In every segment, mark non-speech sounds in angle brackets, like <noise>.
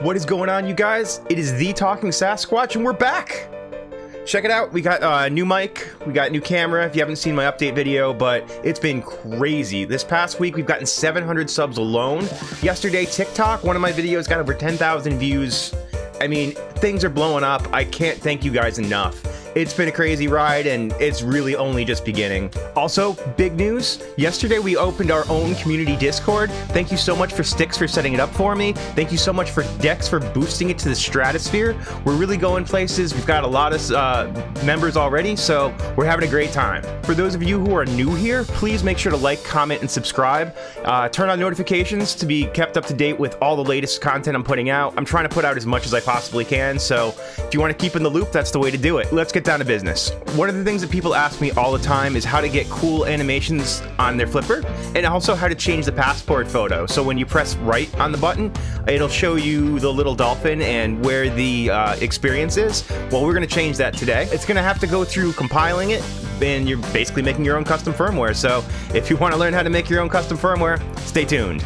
What is going on, you guys? It is the Talking Sasquach, and we're back! Check it out. We got a uh, new mic, we got a new camera. If you haven't seen my update video, but it's been crazy. This past week, we've gotten 700 subs alone. Yesterday, TikTok, one of my videos got over 10,000 views. I mean, things are blowing up. I can't thank you guys enough. It's been a crazy ride and it's really only just beginning. Also, big news. Yesterday we opened our own community Discord. Thank you so much for Sticks for setting it up for me. Thank you so much for Dex for boosting it to the stratosphere. We're really going places. We've got a lot of uh, members already, so we're having a great time. For those of you who are new here, please make sure to like, comment, and subscribe. Uh, turn on notifications to be kept up to date with all the latest content I'm putting out. I'm trying to put out as much as I possibly can, so if you want to keep in the loop, that's the way to do it. Let's get down to business. One of the things that people ask me all the time is how to get cool animations on their flipper and also how to change the passport photo. So when you press right on the button, it'll show you the little dolphin and where the uh, experience is. Well, we're going to change that today. It's going to have to go through compiling it and you're basically making your own custom firmware. So if you want to learn how to make your own custom firmware, stay tuned.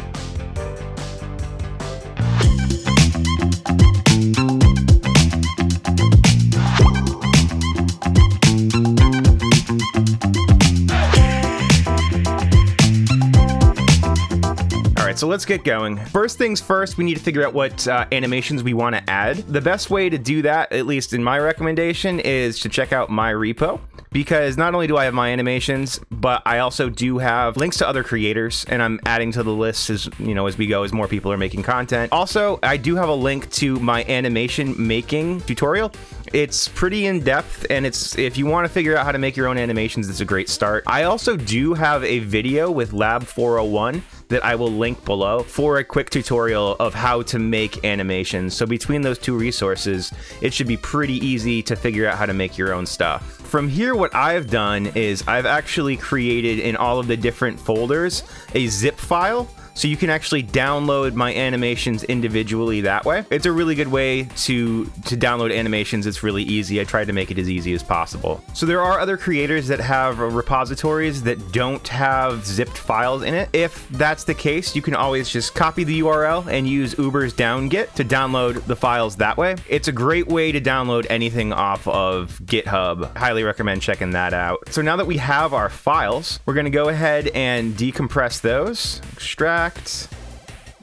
So let's get going. First things first, we need to figure out what uh, animations we want to add. The best way to do that, at least in my recommendation, is to check out my repo because not only do I have my animations, but I also do have links to other creators and I'm adding to the list as, you know, as we go, as more people are making content. Also, I do have a link to my animation making tutorial. It's pretty in depth and it's, if you want to figure out how to make your own animations, it's a great start. I also do have a video with Lab 401 that I will link below for a quick tutorial of how to make animations. So between those two resources, it should be pretty easy to figure out how to make your own stuff. From here, what I've done is I've actually created in all of the different folders a zip file so you can actually download my animations individually that way. It's a really good way to, to download animations. It's really easy. I tried to make it as easy as possible. So there are other creators that have repositories that don't have zipped files in it. If that's the case, you can always just copy the URL and use Uber's downgit to download the files that way. It's a great way to download anything off of GitHub. Highly recommend checking that out. So now that we have our files, we're to go ahead and decompress those, extract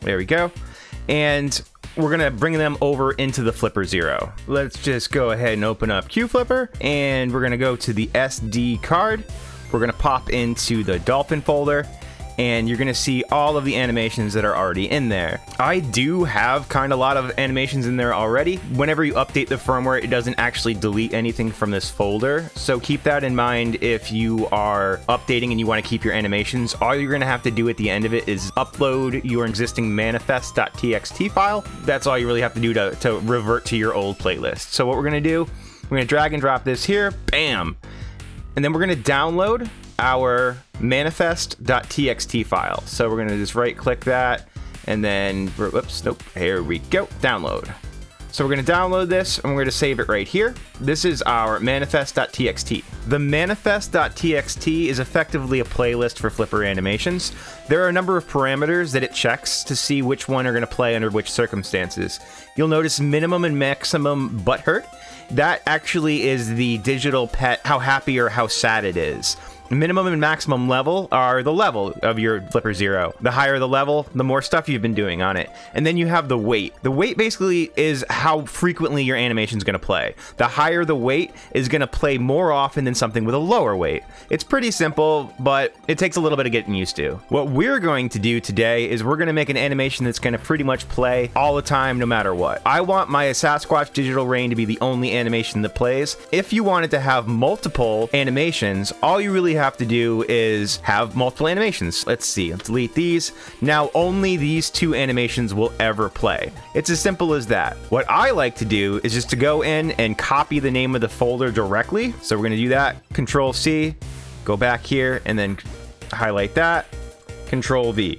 there we go. And we're gonna bring them over into the Flipper Zero. Let's just go ahead and open up QFlipper and we're gonna go to the SD card. We're gonna pop into the Dolphin folder and you're gonna see all of the animations that are already in there. I do have kind of a lot of animations in there already. Whenever you update the firmware, it doesn't actually delete anything from this folder. So keep that in mind if you are updating and you wanna keep your animations. All you're gonna have to do at the end of it is upload your existing manifest.txt file. That's all you really have to do to, to revert to your old playlist. So what we're gonna do, we're gonna drag and drop this here, bam. And then we're gonna download our manifest.txt file. So we're gonna just right click that and then, whoops, nope, here we go, download. So we're to download this and we're to save it right here. This is our manifest.txt. The manifest.txt is effectively a playlist for Flipper animations. There are a number of parameters that it checks to see which one are to play under which circumstances. You'll notice minimum and maximum butt hurt. That actually is the digital pet, how happy or how sad it is minimum and maximum level are the level of your Flipper Zero. The higher the level, the more stuff you've been doing on it. And then you have the weight. The weight basically is how frequently your animation is going to play. The higher the weight is going to play more often than something with a lower weight. It's pretty simple, but it takes a little bit of getting used to. What we're going to do today is we're going to make an animation that's going to pretty much play all the time, no matter what. I want my Sasquatch Digital Rain to be the only animation that plays. If you wanted to have multiple animations, all you really have to do is have multiple animations. Let's see, delete these. Now only these two animations will ever play. It's as simple as that. What I like to do is just to go in and copy the name of the folder directly. So we're gonna do that, Control C, go back here and then highlight that, Control V.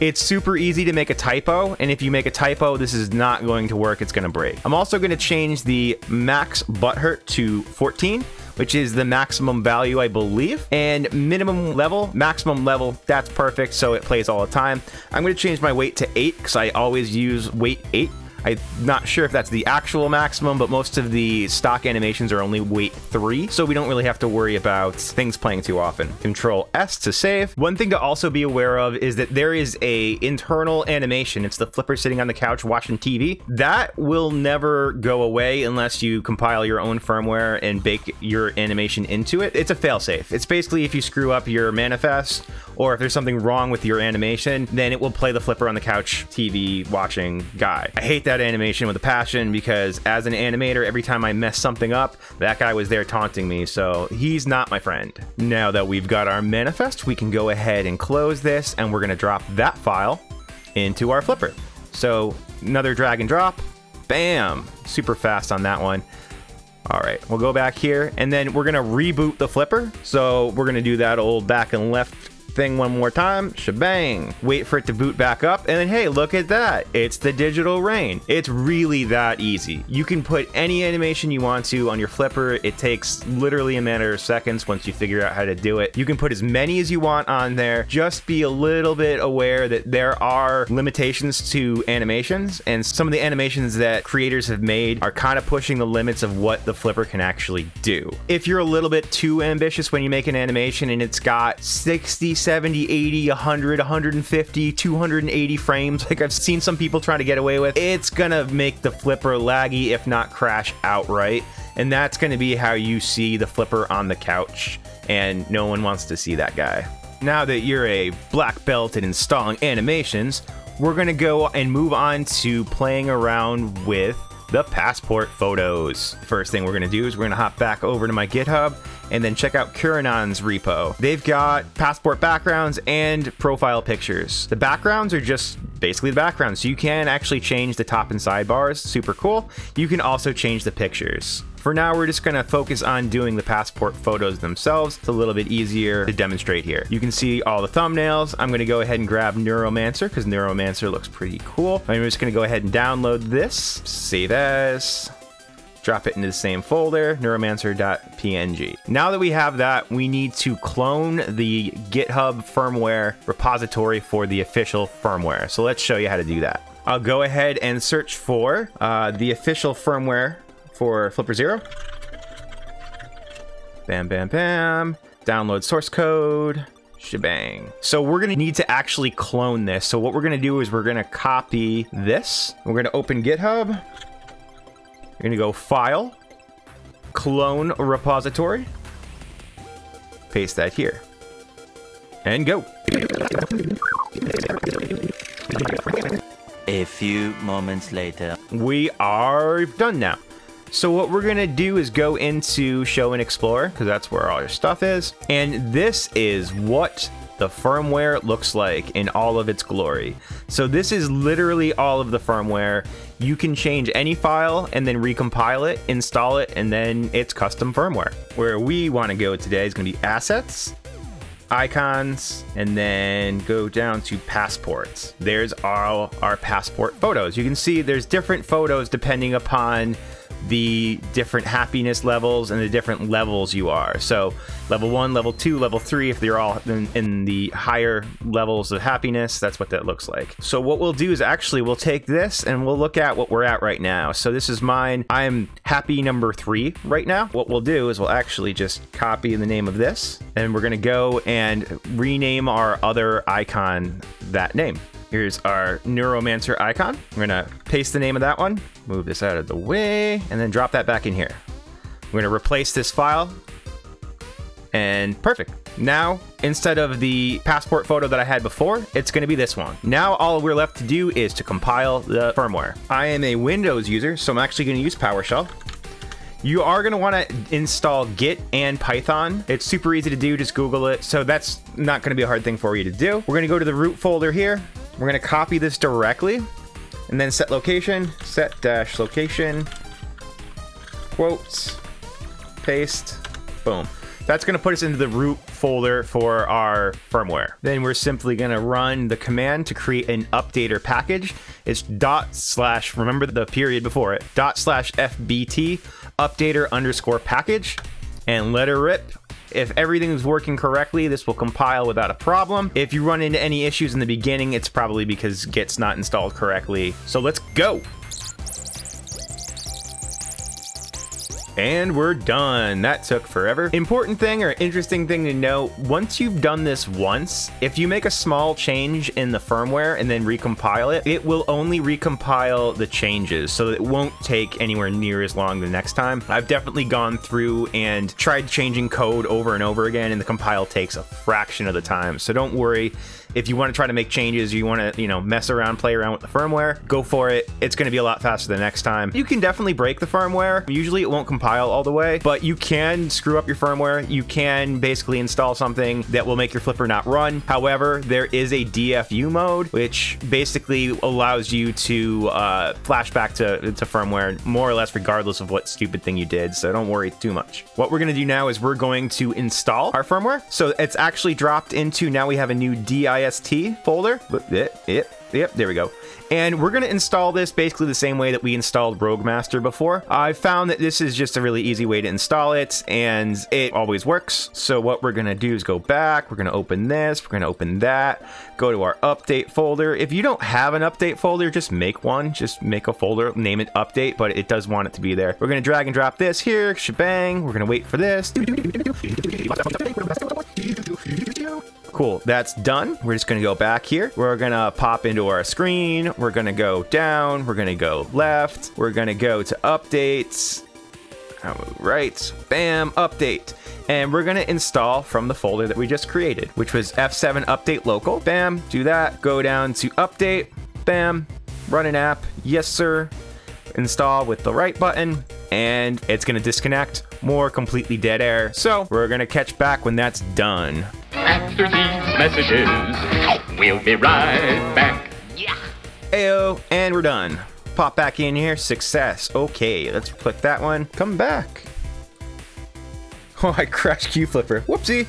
It's super easy to make a typo, and if you make a typo, this is not going to work, it's gonna break. I'm also gonna change the max butthurt to 14, which is the maximum value, I believe. And minimum level, maximum level, that's perfect, so it plays all the time. I'm gonna change my weight to eight, because I always use weight eight. I'm not sure if that's the actual maximum, but most of the stock animations are only weight 3, so we don't really have to worry about things playing too often. Control S to save. One thing to also be aware of is that there is a internal animation. It's the flipper sitting on the couch watching TV. That will never go away unless you compile your own firmware and bake your animation into it. It's a failsafe. It's basically if you screw up your manifest or if there's something wrong with your animation, then it will play the flipper on the couch TV watching guy. I hate that animation with a passion because as an animator, every time I mess something up, that guy was there taunting me, so he's not my friend. Now that we've got our manifest, we can go ahead and close this and we're gonna drop that file into our flipper. So another drag and drop, bam, super fast on that one. All right, we'll go back here and then we're gonna reboot the flipper. So we're gonna do that old back and left thing one more time, shebang. Wait for it to boot back up, and then hey, look at that. It's the digital rain. It's really that easy. You can put any animation you want to on your flipper. It takes literally a matter of seconds once you figure out how to do it. You can put as many as you want on there. Just be a little bit aware that there are limitations to animations, and some of the animations that creators have made are kind of pushing the limits of what the flipper can actually do. If you're a little bit too ambitious when you make an animation and it's got 60, 70, 80, 100, 150, 280 frames, like I've seen some people try to get away with, it's gonna make the flipper laggy, if not crash outright. And that's gonna be how you see the flipper on the couch, and no one wants to see that guy. Now that you're a black belt at installing animations, we're gonna go and move on to playing around with the passport photos. First thing we're gonna do is we're gonna hop back over to my GitHub and then check out Kuronon's repo. They've got passport backgrounds and profile pictures. The backgrounds are just basically the background, so you can actually change the top and sidebars, super cool. You can also change the pictures. For now, we're just gonna focus on doing the passport photos themselves. It's a little bit easier to demonstrate here. You can see all the thumbnails. I'm gonna go ahead and grab Neuromancer because Neuromancer looks pretty cool. I'm just gonna go ahead and download this, save as, drop it into the same folder, neuromancer.png. Now that we have that, we need to clone the GitHub firmware repository for the official firmware. So let's show you how to do that. I'll go ahead and search for uh, the official firmware for Flipper Zero. Bam, bam, bam. Download source code. Shebang. So we're to need to actually clone this. So what we're to do is we're to copy this. We're to open GitHub. Going to go File, Clone Repository. Paste that here. And go. A few moments later. We are done now. So what we're gonna do is go into Show and Explore, because that's where all your stuff is. And this is what the firmware looks like in all of its glory. So this is literally all of the firmware. You can change any file and then recompile it, install it, and then it's custom firmware. Where we wanna go today is gonna be Assets, icons and then go down to passports. There's all our passport photos. You can see there's different photos depending upon the different happiness levels and the different levels you are. So, level one, level two, level three, if they're all in, in, the higher levels of happiness, that's what that looks like. So, what we'll do is actually we'll take this and we'll look at what we're at right now. So, this is mine. I'm happy number three right now. What we'll do is we'll actually just copy the name of this and we're going to go and rename our other icon that name. Here's our Neuromancer icon. We're gonna paste the name of that one, move this out of the way, and then drop that back in here. We're gonna replace this file, and perfect. Now, instead of the passport photo that I had before, it's gonna be this one. Now all we're left to do is to compile the firmware. I am a Windows user, so I'm actually gonna use PowerShell. You are going to want to install Git and Python. It's super easy to do, just Google it. So that's not going to be a hard thing for you to do. We're going to go to the root folder here. We're to copy this directly and then set location, set dash location, quotes, paste, boom. That's to put us into the root folder for our firmware. Then we're simply to run the command to create an updater package. It's dot slash, remember the period before it, dot slash fbt updater underscore package and let her rip. If everything is working correctly, this will compile without a problem. If you run into any issues in the beginning, it's probably because Git's not installed correctly. So let's go. And we're done. That took forever. Important thing or interesting thing to know, once you've done this once, if you make a small change in the firmware and then recompile it, it will only recompile the changes, so it won't take anywhere near as long the next time. I've definitely gone through and tried changing code over and over again, and the compile takes a fraction of the time. So don't worry if you want to try to make changes, you want to, you know, mess around, play around with the firmware, go for it. It's going to be a lot faster the next time. You can definitely break the firmware. Usually it won't compile all the way, but you can screw up your firmware. You can basically install something that will make your flipper not run. However, there is a DFU mode, which basically allows you to uh, flash back to, to firmware more or less regardless of what stupid thing you did. So don't worry too much. What we're going to do now is we're going to install our firmware. So it's actually dropped into now we have a new DI IST folder. Yep, yep, yep, there we go. And we're going to install this basically the same way that we installed Roguemaster before. I found that this is just a really easy way to install it, and it always works. So what we're going to do is go back, we're going to open this, we're going to open that, go to our update folder. If you don't have an update folder, just make one. Just make a folder, name it update, but it does want it to be there. We're going to drag and drop this here, shebang. We're going to wait for this. Cool, that's done. We're just gonna go back here. We're gonna pop into our screen. We're gonna go down. We're gonna go left. We're gonna go to updates. Right, bam, update. And we're gonna install from the folder that we just created, which was F7 update local. Bam, do that. Go down to update. Bam, run an app. Yes, sir. Install with the right button and it's gonna disconnect more completely dead air. So we're gonna catch back when that's done. After these messages, we'll be right back. Yeah. Ayo, and we're done. Pop back in here, success. Okay, let's click that one. Come back. <laughs> Oh, I crashed Q Flipper. Whoopsie.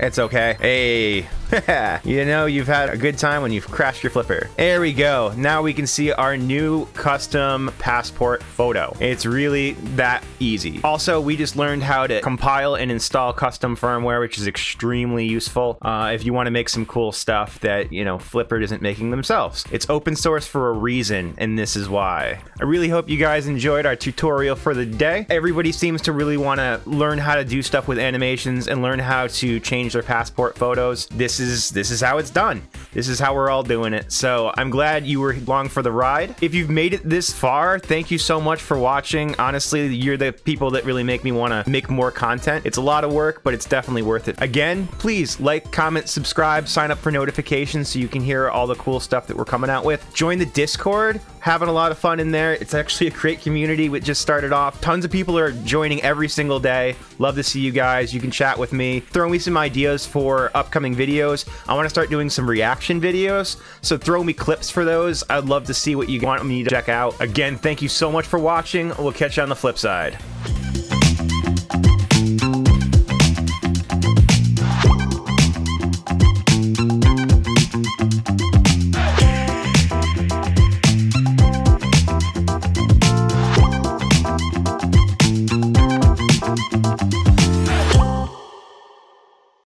It's okay. Hey, <laughs> you know you've had a good time when you've crashed your flipper. There we go. Now we can see our new custom passport photo. It's really that easy. Also, we just learned how to compile and install custom firmware, which is extremely useful uh, if you want to make some cool stuff that, you know, Flipper isn't making themselves. It's open source for a reason, and this is why. I really hope you guys enjoyed our tutorial for the day. Everybody seems to really want to learn how to do stuff with animations and learn how to change their passport photos. This this is this is how it's done. This is how we're all doing it. So I'm glad you were along for the ride. If you've made it this far, thank you so much for watching. Honestly, you're the people that really make me want to make more content. It's a lot of work, but it's definitely worth it. Again, please like, comment, subscribe, sign up for notifications so you can hear all the cool stuff that we're coming out with. Join the Discord having a lot of fun in there. It's actually a great community. We just started off. Tons of people are joining every single day. Love to see you guys. You can chat with me. Throw me some ideas for upcoming videos. I want to start doing some videos. So throw me clips for those. I'd love to see what you want me to check out. Again, thank you so much for watching. We'll catch you on the flip side.